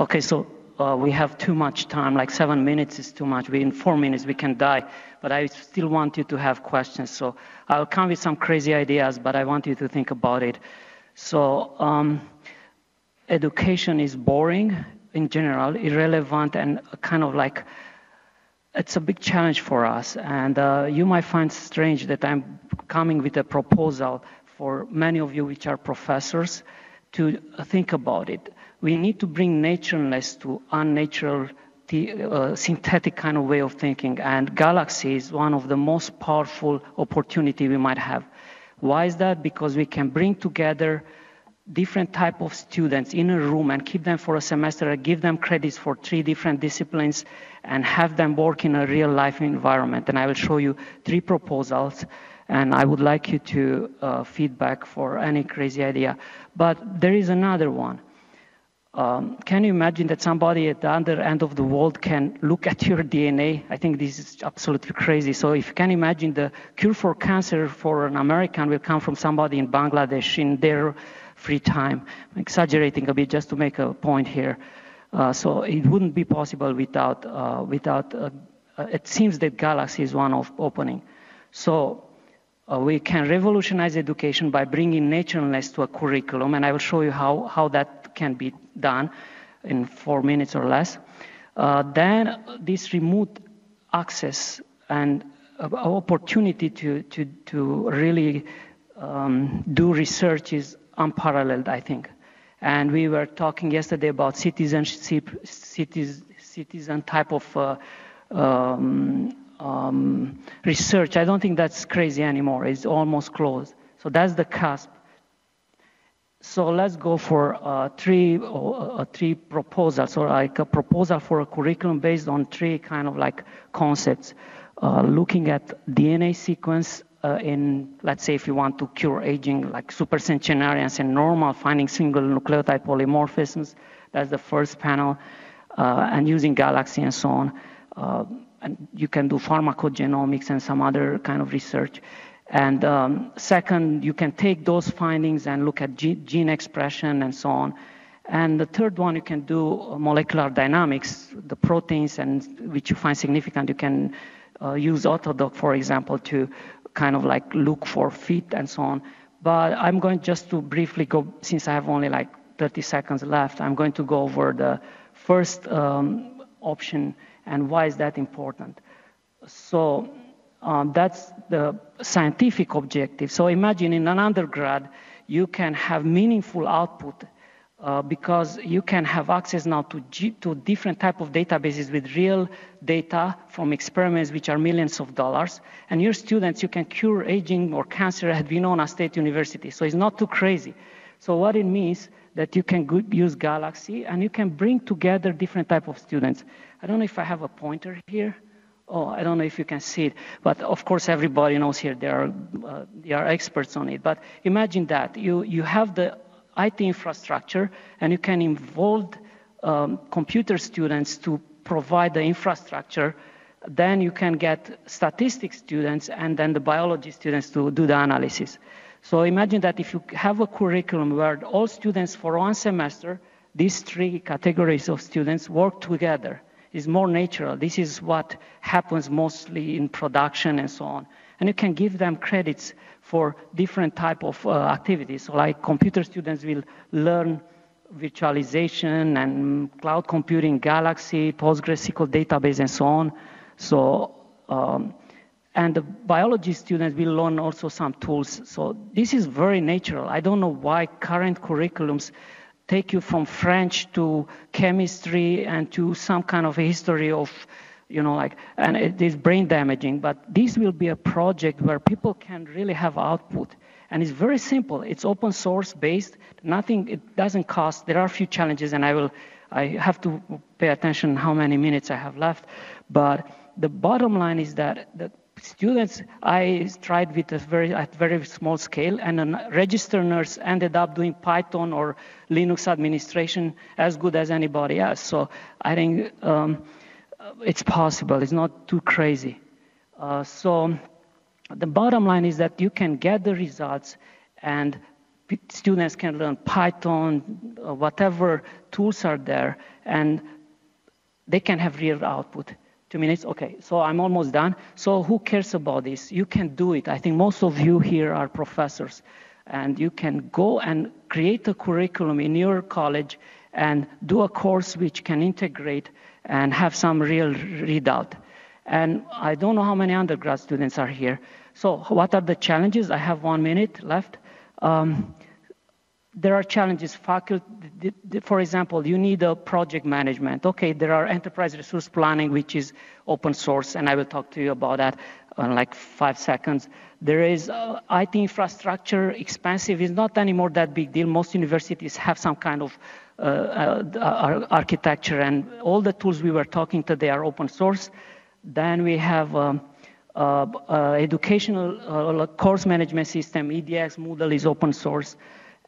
Okay, so uh, we have too much time, like seven minutes is too much. We, in four minutes we can die, but I still want you to have questions. So I'll come with some crazy ideas, but I want you to think about it. So um, education is boring in general, irrelevant, and kind of like it's a big challenge for us. And uh, you might find strange that I'm coming with a proposal for many of you, which are professors, to think about it we need to bring naturalness to unnatural uh, synthetic kind of way of thinking and galaxy is one of the most powerful opportunity we might have. Why is that? Because we can bring together different type of students in a room and keep them for a semester and give them credits for three different disciplines and have them work in a real life environment. And i will show you three proposals and i would like you to uh, feedback for any crazy idea. But there is another one um, can you imagine that somebody at the other end of the world can look at your DNA? I think this is absolutely crazy. So if you can imagine the cure for cancer for an American will come from somebody in Bangladesh in their free time. I'm exaggerating a bit just to make a point here. Uh, so it wouldn't be possible without, uh, without uh, uh it seems that Galaxy is one of opening. So uh, we can revolutionize education by bringing naturalness to a curriculum, and I will show you how, how that can be done in four minutes or less. Uh, then this remote access and uh, opportunity to, to, to really um, do research is unparalleled, I think. And we were talking yesterday about citizenship, citizen, citizen type of uh, um, um, research. I don't think that's crazy anymore. It's almost closed. So that's the cusp. So let's go for uh, three uh, three proposals, or like a proposal for a curriculum based on three kind of like concepts. Uh, looking at DNA sequence uh, in, let's say, if you want to cure aging, like supercentenarians and normal, finding single nucleotide polymorphisms. That's the first panel, uh, and using Galaxy and so on. And you can do pharmacogenomics and some other kind of research. And um, second, you can take those findings and look at gene expression and so on. And the third one, you can do molecular dynamics, the proteins, and which you find significant. You can uh, use AutoDock, for example, to kind of like look for fit and so on. But I'm going just to briefly go, since I have only like 30 seconds left, I'm going to go over the first um, option and why is that important. So um, that's the scientific objective. So imagine in an undergrad, you can have meaningful output uh, because you can have access now to, G, to different type of databases with real data from experiments which are millions of dollars. And your students, you can cure aging or cancer at Winona State University. So it's not too crazy. So what it means that you can use Galaxy and you can bring together different type of students. I don't know if I have a pointer here. Oh, I don't know if you can see it, but of course everybody knows here there are, uh, they are experts on it. But imagine that you, you have the IT infrastructure and you can involve um, computer students to provide the infrastructure. Then you can get statistics students and then the biology students to do the analysis. So imagine that if you have a curriculum where all students for one semester, these three categories of students work together is more natural. This is what happens mostly in production and so on. And you can give them credits for different type of uh, activities. So like computer students will learn virtualization and cloud computing, Galaxy, PostgreSQL database, and so on. So, um, and the biology students will learn also some tools. So this is very natural. I don't know why current curriculums take you from French to chemistry and to some kind of history of, you know, like, and it is brain damaging. But this will be a project where people can really have output. And it's very simple. It's open source based. Nothing, it doesn't cost. There are a few challenges, and I will, I have to pay attention how many minutes I have left. But the bottom line is that the students I tried with a very at very small scale, and a registered nurse ended up doing Python or Linux administration as good as anybody else. So I think um, it's possible. It's not too crazy. Uh, so the bottom line is that you can get the results and students can learn Python, uh, whatever tools are there, and they can have real output. Two minutes? Okay, so I'm almost done. So who cares about this? You can do it. I think most of you here are professors, and you can go and create a curriculum in your college and do a course which can integrate and have some real readout. And I don't know how many undergrad students are here. So what are the challenges? I have one minute left. Um, there are challenges. Faculty, for example, you need a project management. Okay, there are enterprise resource planning, which is open source, and I will talk to you about that in like five seconds. There is uh, IT infrastructure, expensive. It's not anymore that big deal. Most universities have some kind of uh, uh, architecture, and all the tools we were talking today are open source. Then we have um, uh, uh, educational uh, course management system, EDX, Moodle is open source.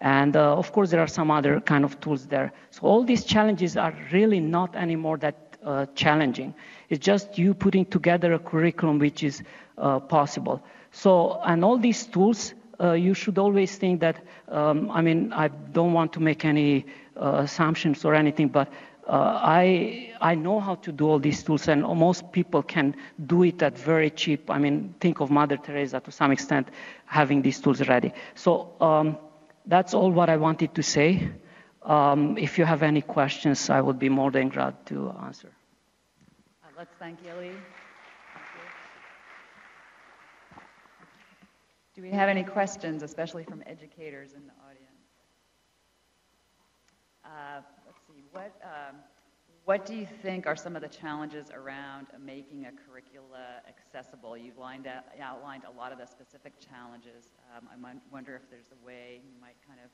And uh, of course, there are some other kind of tools there. So all these challenges are really not anymore that uh, challenging. It's just you putting together a curriculum which is uh, possible. So, and all these tools, uh, you should always think that, um, I mean, I don't want to make any uh, assumptions or anything, but uh, I, I know how to do all these tools, and most people can do it at very cheap. I mean, think of Mother Teresa to some extent having these tools ready. So, um, that's all what I wanted to say. Um, if you have any questions, I would be more than glad to answer. Uh, let's thank Eli. Do we have any questions, especially from educators in the audience? Uh, let's see, what, um, what do you think are some of the challenges around making a curricula accessible? You've out, outlined a lot of the specific challenges. Um, I wonder if there's a way you might kind of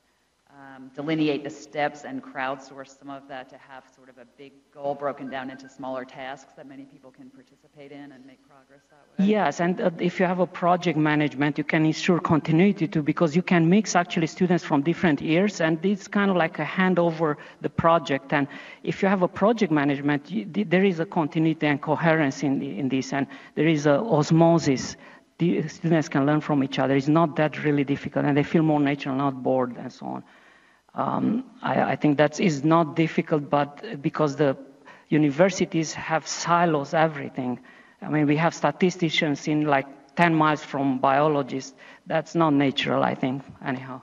um, delineate the steps and crowdsource some of that to have sort of a big goal broken down into smaller tasks that many people can participate in and make progress that way? Yes, and uh, if you have a project management, you can ensure continuity too, because you can mix actually students from different years, and it's kind of like a handover the project. And if you have a project management, you, there is a continuity and coherence in, in this, and there is a osmosis the students can learn from each other. It's not that really difficult, and they feel more natural, not bored, and so on. Um, I, I, think that is not difficult, but because the universities have silos, everything. I mean, we have statisticians in like 10 miles from biologists. That's not natural, I think, anyhow.